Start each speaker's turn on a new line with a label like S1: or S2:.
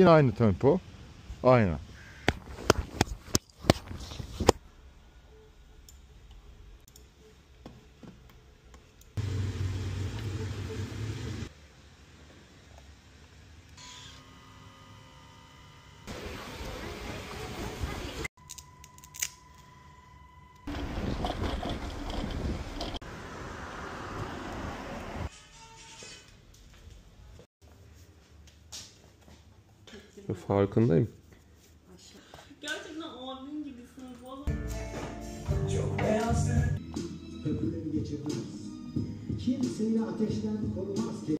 S1: Yine aynı tempo. Aynen.
S2: Farkındayım.
S3: Gerçekten abim gibisiniz valla.
S4: Köprüleri geçirdiniz. Kim seni ateşten korumaz ki?